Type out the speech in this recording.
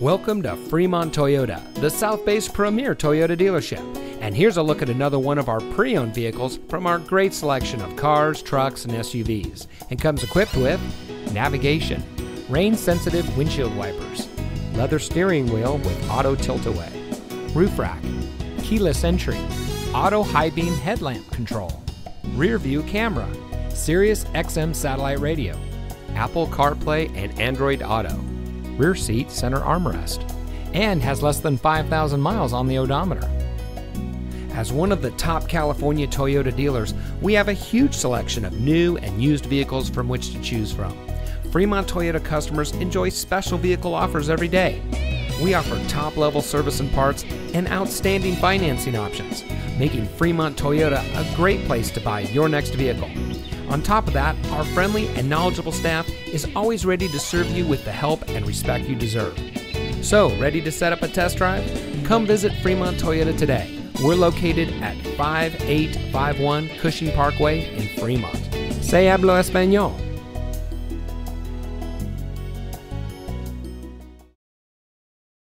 Welcome to Fremont Toyota, the South Bay's premier Toyota dealership. And here's a look at another one of our pre owned vehicles from our great selection of cars, trucks, and SUVs. And comes equipped with navigation, rain sensitive windshield wipers, leather steering wheel with auto tilt away, roof rack, keyless entry, auto high beam headlamp control, rear view camera, Sirius XM satellite radio, Apple CarPlay and Android Auto, rear seat center armrest, and has less than 5,000 miles on the odometer. As one of the top California Toyota dealers, we have a huge selection of new and used vehicles from which to choose from. Fremont Toyota customers enjoy special vehicle offers every day. We offer top level service and parts and outstanding financing options, making Fremont Toyota a great place to buy your next vehicle. On top of that, our friendly and knowledgeable staff is always ready to serve you with the help and respect you deserve. So, ready to set up a test drive? Come visit Fremont Toyota today. We're located at 5851 Cushing Parkway in Fremont. Se hablo español.